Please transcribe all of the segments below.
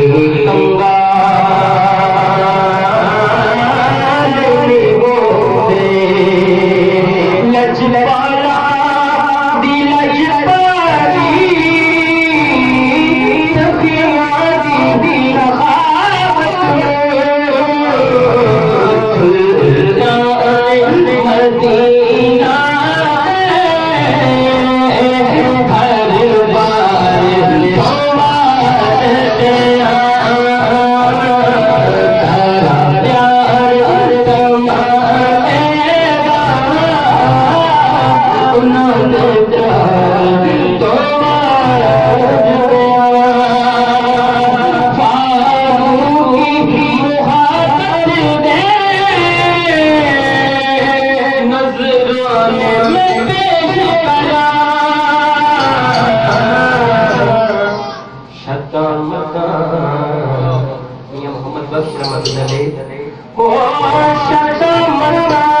Oh. भक्त मदन ले ओ शशमना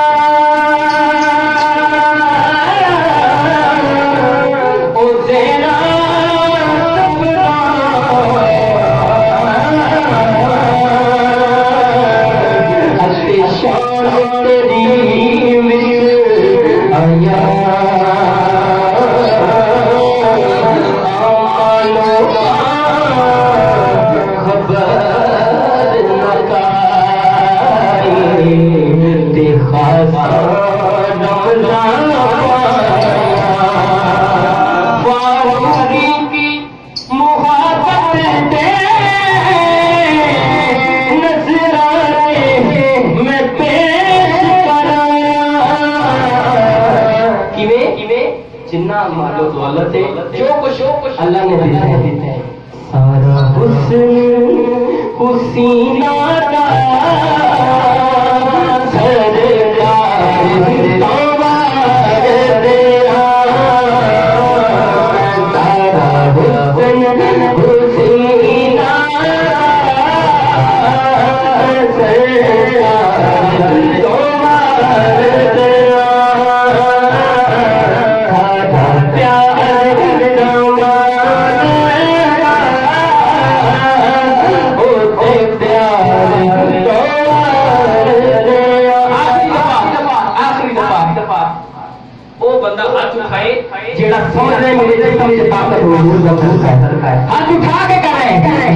जिन्ना मालो दौलत है, जो कुछ अल्लाह ने दिया है। देते हैं सारा हुस्न, हुसीना का जेड़ा समझ रहे मेरे जिसम से ताकत हो? हाथ उठा के करें।